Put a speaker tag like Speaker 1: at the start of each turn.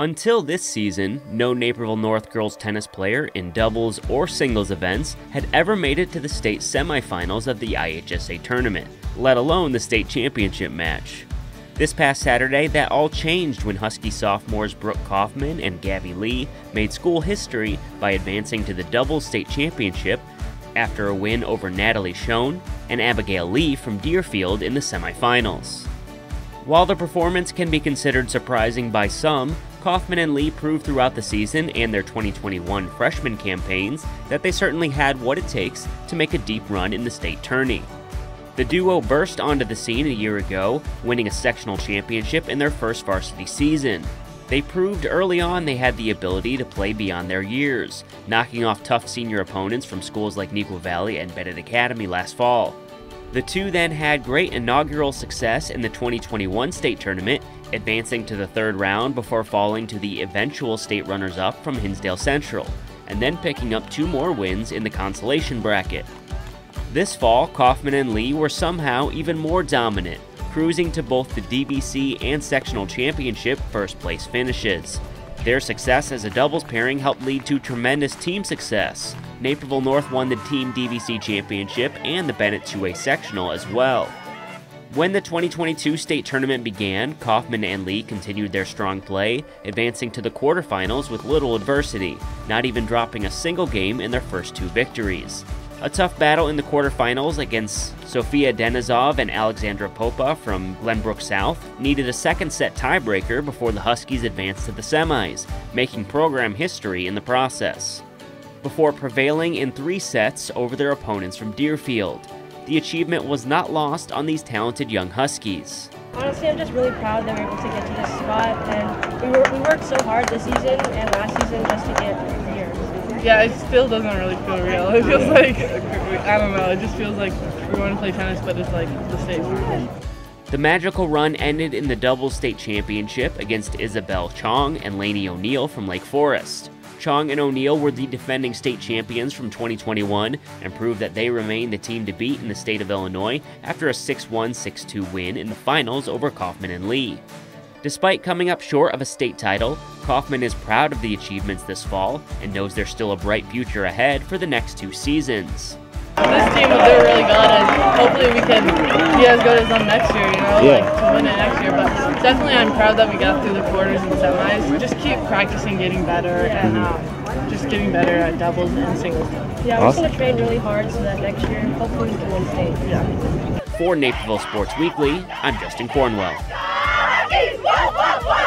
Speaker 1: Until this season, no Naperville North girls tennis player in doubles or singles events had ever made it to the state semifinals of the IHSA tournament, let alone the state championship match. This past Saturday, that all changed when Husky sophomores Brooke Coffman and Gabby Lee made school history by advancing to the doubles state championship after a win over Natalie Schoen and Abigail Lee from Deerfield in the semifinals. While the performance can be considered surprising by some, Coffman and Lee proved throughout the season and their 2021 freshman campaigns that they certainly had what it takes to make a deep run in the state tourney. The duo burst onto the scene a year ago, winning a sectional championship in their first varsity season. They proved early on they had the ability to play beyond their years, knocking off tough senior opponents from schools like Neuqua Valley and Benet Academy last fall. The two then had great inaugural success in the 2021 state tournament, advancing to the third round before falling to the eventual state runners up from Hinsdale Central, and then picking up two more wins in the consolation bracket. This fall, Coffman and Lee were somehow even more dominant, cruising to both the DVC and sectional championship first place finishes. Their success as a doubles pairing helped lead to tremendous team success. Naperville North won the Team DVC Championship and the Benet 2A Sectional as well. When the 2022 state tournament began, Coffman and Lee continued their strong play, advancing to the quarterfinals with little adversity, not even dropping a single game in their first two victories. A tough battle in the quarterfinals against Sofia Denizov and Alexandra Popa from Glenbrook South needed a second set tiebreaker before the Huskies advanced to the semis, making program history in the process. Before prevailing in three sets over their opponents from Deerfield, the achievement was not lost on these talented young Huskies.
Speaker 2: Honestly, I'm just really proud that we were able to get to this spot, and we, were, we worked so hard this season and last season just to get
Speaker 3: yeah, it still doesn't really feel real. It feels like, I don't know, it just feels like we're going to play tennis, but it's like the state
Speaker 1: The magical run ended in the double state championship against Isabel Chong and Lainey O'Neill from Lake Forest. Chong and O'Neill were the defending state champions from 2021 and proved that they remain the team to beat in the state of Illinois after a 6 1 6 2 win in the finals over Coffman and Lee. Despite coming up short of a state title, Coffman is proud of the achievements this fall and knows there's still a bright future ahead for the next two seasons.
Speaker 3: This team will do really good, and hopefully we can be as good as them next year, you know, yeah. like to win it next year. But definitely I'm proud that we got through the quarters and semis. Just keep practicing getting better and um, just getting better at doubles and singles.
Speaker 2: Yeah, we're awesome. going to train really hard so that next year hopefully we can win state.
Speaker 1: Yeah. For Naperville Sports Weekly, I'm Justin Cornwell.
Speaker 4: Aqui! Uh!